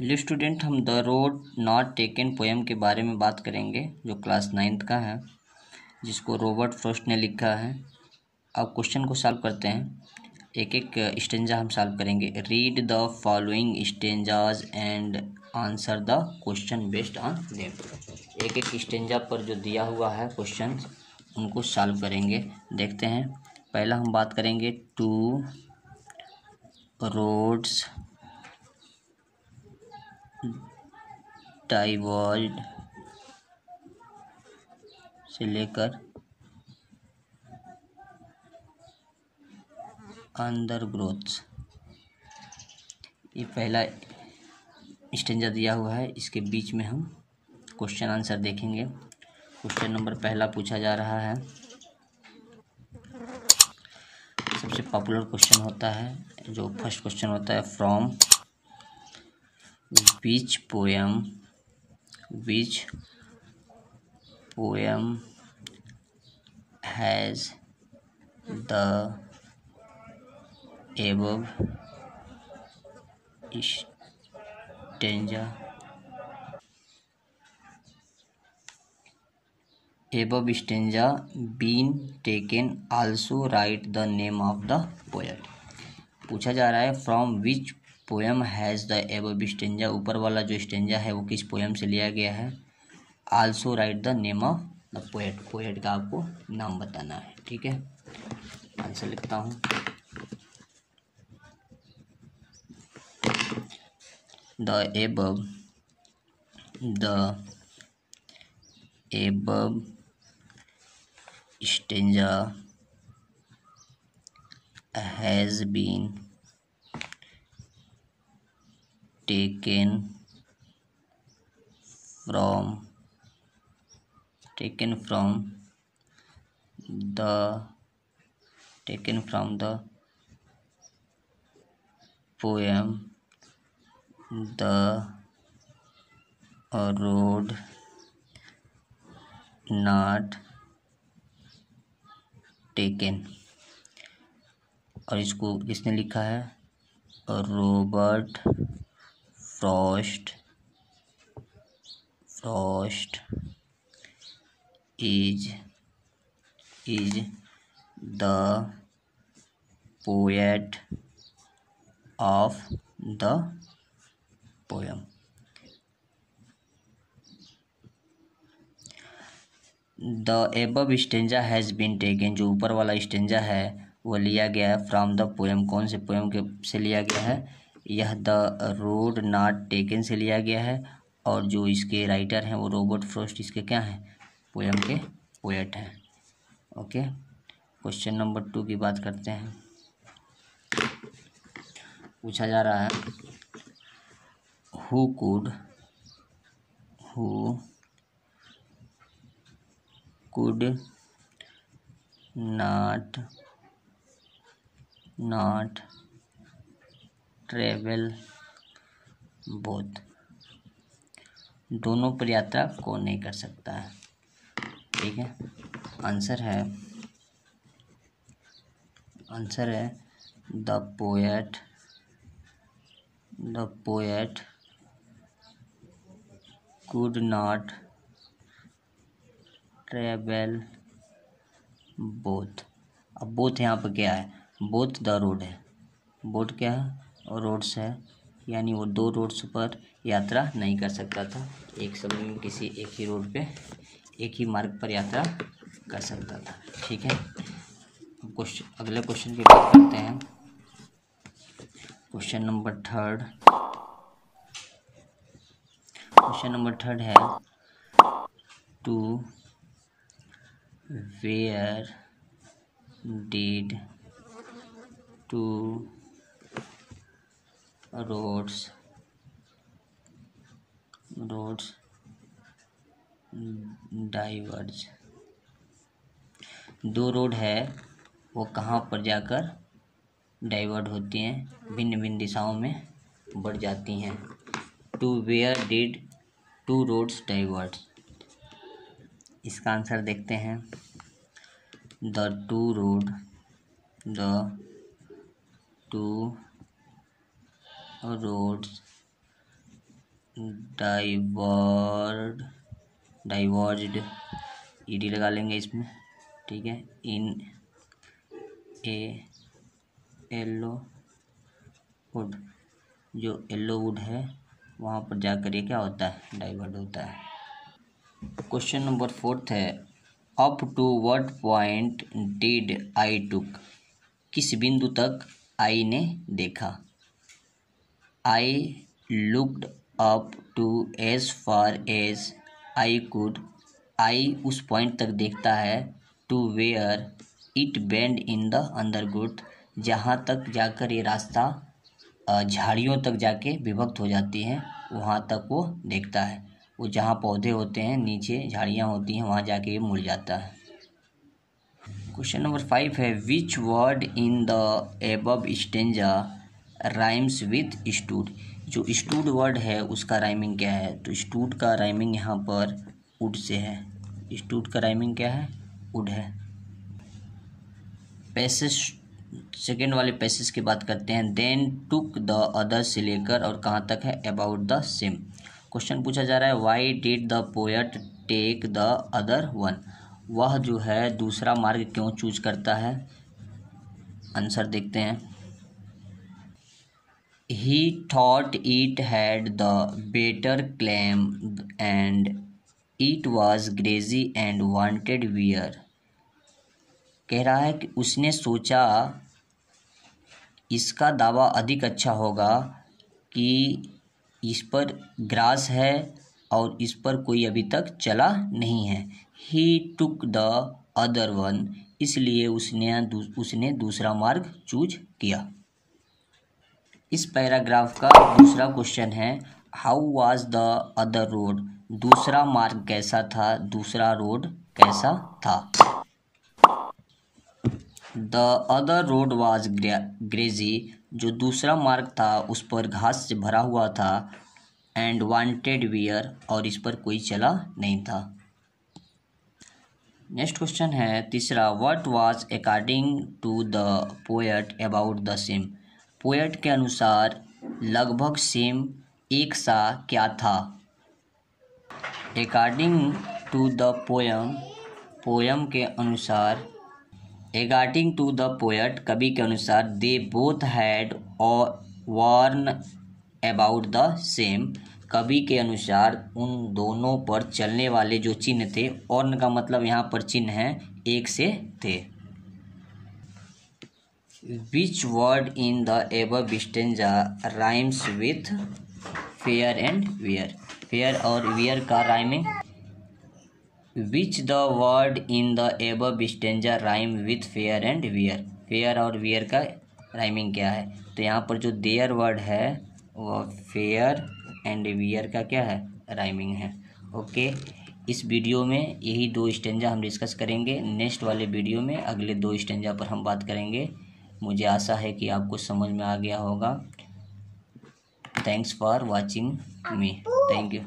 ली student हम the road not taken poem के बारे में बात करेंगे, जो क्लास नाइन्थ का है, जिसको रॉबर्ट फ्रोस्ट ने लिखा है। अब क्वेश्चन को सॉल्व करते हैं। एक एक स्टेंजा हम सॉल्व करेंगे। Read the following stanzas and answer the question based on them. एक एक स्टेंजा पर जो दिया हुआ है क्वेश्चन, उनको सॉल्व करेंगे। देखते हैं। पहला हम बात करेंगे टू रोड्स डाइवर्ड से लेकर अंडर ग्रोथ। ये पहला स्टेंजा दिया हुआ है। इसके बीच में हम क्वेश्चन आंसर देखेंगे। क्वेश्चन नंबर पहला पूछा जा रहा है। सबसे पॉपुलर क्वेश्चन होता है, जो फ़र्स्ट क्वेश्चन होता है, from which poem which poem has the above stanza above stanza been taken also write the name of the poet पूछा जा रहा है from which poem has the above stanza ऊपर वाला जो स्टेंजा है, वो किस पोएम से लिया गया है? Also write the name of the poet poet का आपको नाम बताना है, ठीक है? आंसर लिखता हूँ। The above the above stanza has been taken from taken from the taken from the poem the road not taken और इसको किसने लिखा है Robert frost frost is is the poet of the poem. The above stanza has been taken जो ऊपर वाला stanza है, वो लिया गया है फ्रॉम द पोएम कौन से पोएम के से लिया गया है? यह द रोड नॉट टेकन से लिया गया है और जो इसके राइटर हैं वो रोबर्ट फ्रोस्ट, इसके क्या हैं? पोएम के पोएट हैं। ओके, क्वेश्चन नंबर टू की बात करते हैं। पूछा जा रहा है who could who could not not travel both दोनों पर यात्रा कौन नहीं कर सकता। है ठीक है? आंसर है आंसर है, the poet the poet could not travel both अब बोथ यहाँ पर क्या है? बोथ द रोड है। बोट क्या है? रोड्स है। यानी वो दो रोड्स पर यात्रा नहीं कर सकता था। एक समय में किसी एक ही रोड पे, एक ही मार्ग पर यात्रा कर सकता था। ठीक है? क्वेश्चन अगले क्वेश्चन की बात करते हैं। Question number third question number third है to where did two roads roads, diverge. दो रोड है, वो कहाँ पर जाकर डाइवर्ट होती हैं भिन्न भिन्न दिशाओं में बढ़ जाती हैं। To where did two roads divert? इसका आंसर देखते हैं। The two road, the two roads diverged diverged ED लगा लेंगे इसमें, ठीक है, इन, ए येलो वुड, जो येलो वुड है, वहाँ पर जाकर ये क्या होता है डाइवर्ट होता है। क्वेश्चन नंबर फोर्थ है, up to what point did I took, किस बिंदु तक आई ने देखा? I looked up to as far as I could I उस पॉइंट तक देखता है to where it bend in the undergrowth जहाँ तक जाकर ये रास्ता झाड़ियों तक जाके विभक्त हो जाती हैं, वहाँ तक वो देखता है। वो जहाँ पौधे होते हैं, नीचे झाड़ियाँ होती हैं, वहाँ जाके ये मुड़ जाता है। क्वेश्चन नंबर फाइव है which word in the above stanza rhymes with stood जो स्टूड वर्ड है, उसका राइमिंग क्या है? तो स्टूड का राइमिंग यहाँ पर उड से है। स्टूड का राइमिंग क्या है? उड है। पैसेज सेकेंड वाले पैसेज की बात करते हैं। देन टुक द अदर से लेकर और कहाँ तक है? अबाउट द सेम क्वेश्चन पूछा जा रहा है why did the poet take the other one वह जो है, दूसरा मार्ग क्यों चूज़ करता है? आंसर देखते हैं। He thought it had the better claim and it was grassy and wanted wear कह रहा है कि उसने सोचा इसका दावा अधिक अच्छा होगा कि इस पर ग्रास है और इस पर कोई अभी तक चला नहीं है। He took the other one इसलिए उसने उसने दूसरा मार्ग चूज़ किया। इस पैराग्राफ का दूसरा क्वेश्चन है how was the other road दूसरा मार्ग कैसा था? दूसरा रोड कैसा था? The other road was grassy जो दूसरा मार्ग था, उस पर घास से भरा हुआ था एंड वांटेड वियर और इस पर कोई चला नहीं था। नेक्स्ट क्वेश्चन है, तीसरा what was according to the poet about the same poet के अनुसार लगभग सेम एक सा क्या था? According to the poem poem के अनुसार एगार्डिंग टू द पोएट कवि के अनुसार दे बोथ हैड और वार्न अबाउट द सेम कवि के अनुसार, उन दोनों पर चलने वाले जो चिन्ह थे, और का मतलब यहाँ पर चिन्ह है, एक से थे। Which word in the above stanza rhymes with fair and wear fair और वियर का rhyming which the word in the above stanza rhyme with fair and wear fair और वियर का राइमिंग क्या है? तो यहाँ पर जो देयर वर्ड है वह फेयर एंड वियर का क्या है? राइमिंग है। ओके इस वीडियो में यही दो स्टेंजा हम डिस्कस करेंगे। नेक्स्ट वाले वीडियो में अगले दो स्टेंजा पर हम बात करेंगे। मुझे आशा है कि आपको समझ में आ गया होगा। Thanks for watching me thank you